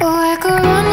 Like a running